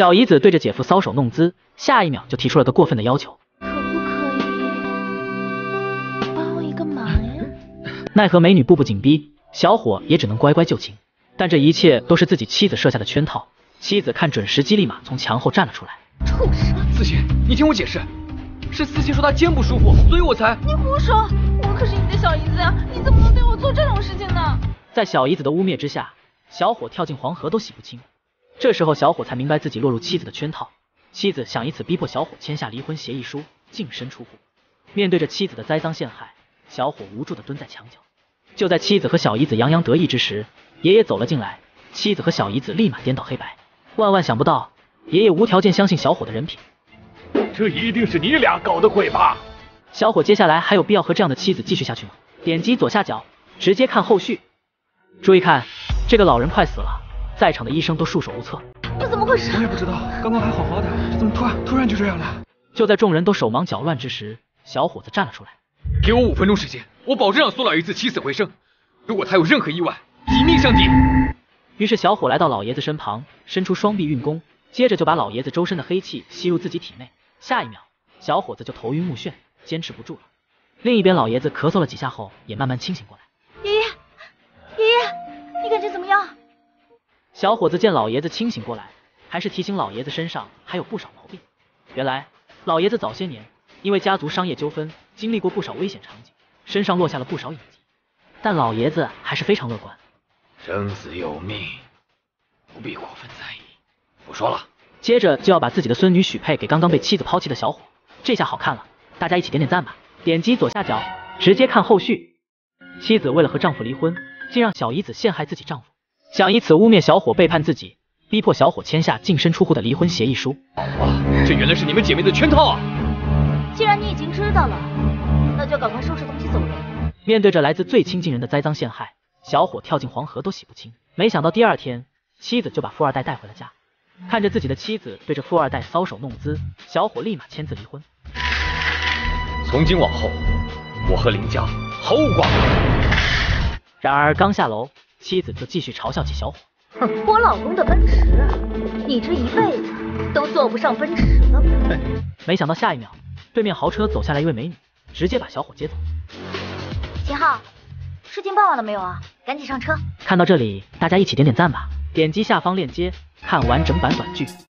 小姨子对着姐夫搔首弄姿，下一秒就提出了个过分的要求。可不可以帮我一个忙呀？奈何美女步步紧逼，小伙也只能乖乖就擒。但这一切都是自己妻子设下的圈套。妻子看准时机，立马从墙后站了出来。畜生！思琪，你听我解释，是思琪说她肩不舒服，所以我才……你胡说！我可是你的小姨子呀，你怎么能对我做这种事情呢？在小姨子的污蔑之下，小伙跳进黄河都洗不清。这时候，小伙才明白自己落入妻子的圈套。妻子想以此逼迫小伙签下离婚协议书，净身出户。面对着妻子的栽赃陷害，小伙无助的蹲在墙角。就在妻子和小姨子洋洋得意之时，爷爷走了进来。妻子和小姨子立马颠倒黑白。万万想不到，爷爷无条件相信小伙的人品。这一定是你俩搞的鬼吧？小伙接下来还有必要和这样的妻子继续下去吗？点击左下角，直接看后续。注意看，这个老人快死了，在场的医生都束手无策。这怎么回事？我也不知道，刚刚还好好的，怎么突然突然就这样了？就在众人都手忙脚乱之时，小伙子站了出来。给我五分钟时间，我保证让苏老爷子起死回生。如果他有任何意外，以命相抵。于是小伙来到老爷子身旁，伸出双臂运功，接着就把老爷子周身的黑气吸入自己体内。下一秒，小伙子就头晕目眩，坚持不住了。另一边，老爷子咳嗽了几下后，也慢慢清醒过来。小伙子见老爷子清醒过来，还是提醒老爷子身上还有不少毛病。原来，老爷子早些年因为家族商业纠纷，经历过不少危险场景，身上落下了不少隐疾。但老爷子还是非常乐观。生死有命，不必过分在意。不说了。接着就要把自己的孙女许配给刚刚被妻子抛弃的小伙，这下好看了，大家一起点点赞吧！点击左下角，直接看后续。妻子为了和丈夫离婚，竟让小姨子陷害自己丈夫，想以此污蔑小伙背叛自己，逼迫小伙签下净身出户的离婚协议书。哇，这原来是你们姐妹的圈套啊！既然你已经知道了，那就赶快收拾东西走人。面对着来自最亲近人的栽赃陷害。小伙跳进黄河都洗不清，没想到第二天，妻子就把富二代带回了家。看着自己的妻子对着富二代搔首弄姿，小伙立马签字离婚。从今往后，我和林家毫无瓜葛。然而刚下楼，妻子就继续嘲笑起小伙：“哼，我老公的奔驰，你这一辈子都坐不上奔驰了吧？”没想到下一秒，对面豪车走下来一位美女，直接把小伙接走。秦昊。事情办完了没有啊？赶紧上车！看到这里，大家一起点点赞吧！点击下方链接看完整版短剧。